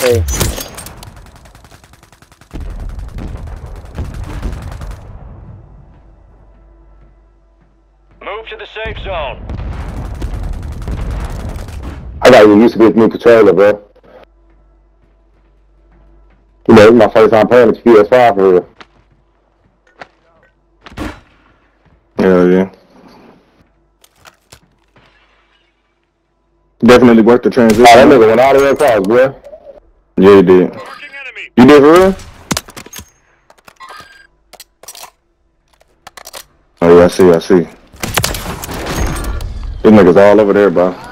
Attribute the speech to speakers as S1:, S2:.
S1: Hey.
S2: Move to the safe zone.
S3: I got you. used to be a new controller, bro. You know, this my first time playing this PS5 for real.
S4: Hell yeah. Definitely worth the transition.
S3: Oh, that nigga went all the way across, bro.
S4: Yeah, he did. You did for real? Oh yeah, I see, I see. These niggas all over there, bro.